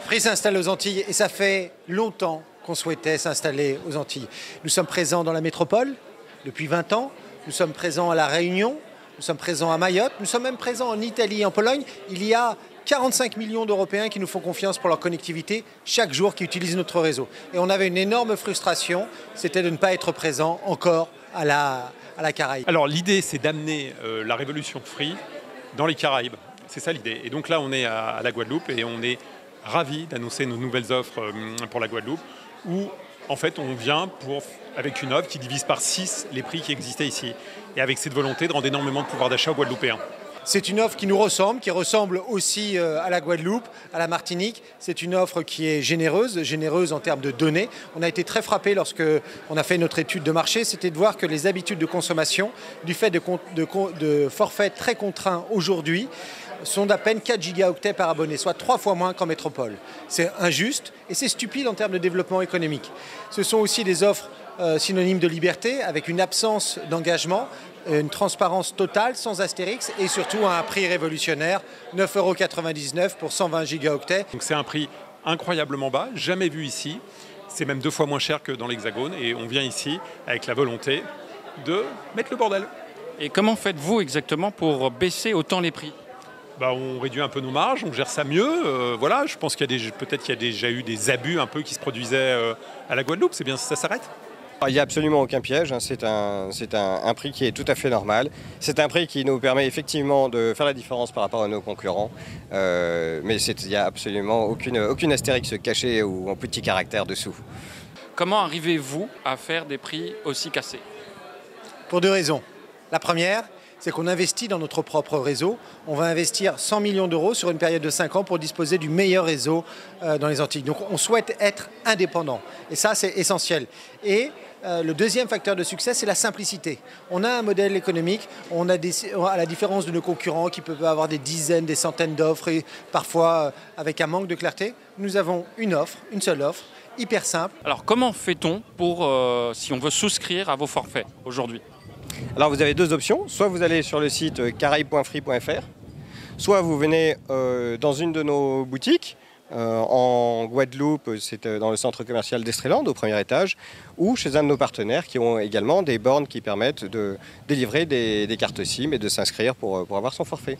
Free s'installe aux Antilles et ça fait longtemps qu'on souhaitait s'installer aux Antilles. Nous sommes présents dans la métropole depuis 20 ans, nous sommes présents à La Réunion, nous sommes présents à Mayotte, nous sommes même présents en Italie en Pologne. Il y a 45 millions d'Européens qui nous font confiance pour leur connectivité chaque jour, qui utilisent notre réseau. Et on avait une énorme frustration, c'était de ne pas être présent encore à la, à la Caraïbe. Alors l'idée, c'est d'amener euh, la révolution Free dans les Caraïbes. C'est ça l'idée. Et donc là, on est à la Guadeloupe et on est ravis d'annoncer nos nouvelles offres euh, pour la Guadeloupe, où en fait, on vient pour, avec une offre qui divise par 6 les prix qui existaient ici, et avec cette volonté de rendre énormément de pouvoir d'achat aux Guadeloupéens. C'est une offre qui nous ressemble, qui ressemble aussi euh, à la Guadeloupe, à la Martinique. C'est une offre qui est généreuse, généreuse en termes de données. On a été très frappé lorsque on a fait notre étude de marché, c'était de voir que les habitudes de consommation, du fait de forfaits très contraints aujourd'hui, sont d'à peine 4 gigaoctets par abonné, soit trois fois moins qu'en métropole. C'est injuste et c'est stupide en termes de développement économique. Ce sont aussi des offres euh, synonymes de liberté, avec une absence d'engagement, une transparence totale, sans astérix, et surtout à un prix révolutionnaire, 9,99 euros pour 120 gigaoctets. Donc c'est un prix incroyablement bas, jamais vu ici. C'est même deux fois moins cher que dans l'Hexagone, et on vient ici avec la volonté de mettre le bordel. Et comment faites-vous exactement pour baisser autant les prix? Bah, on réduit un peu nos marges, on gère ça mieux. Euh, voilà, je pense qu'il y a des, peut-être qu'il y a déjà eu des abus un peu qui se produisaient euh, à la Guadeloupe. C'est bien, ça s'arrête? Il n'y a absolument aucun piège, hein. c'est un, un, un, prix qui est tout à fait normal. C'est un prix qui nous permet effectivement de faire la différence par rapport à nos concurrents, euh, mais il n'y a absolument aucune, aucune astérix cachée ou en petit caractère dessous. Comment arrivez-vous à faire des prix aussi cassés? Pour deux raisons. La première, c'est qu'on investit dans notre propre réseau. On va investir 100 millions d'euros sur une période de 5 ans pour disposer du meilleur réseau euh, dans les Antilles. Donc on souhaite être indépendant. Et ça, c'est essentiel. Et euh, le deuxième facteur de succès, c'est la simplicité. On a un modèle économique, on a à la différence de nos concurrents qui peuvent avoir des dizaines, des centaines d'offres et parfois euh, avec un manque de clarté, nous avons une offre, une seule offre, hyper simple. Alors comment fait-on pour, si on veut souscrire à vos forfaits aujourd'hui? Alors vous avez deux options, soit vous allez sur le site caraïbe.free.fr, soit vous venez euh, dans une de nos boutiques, euh, en Guadeloupe, c'est euh, dans le centre commercial d'Estreland, au premier étage, ou chez un de nos partenaires qui ont également des bornes qui permettent de délivrer des, cartes SIM et de s'inscrire pour avoir son forfait.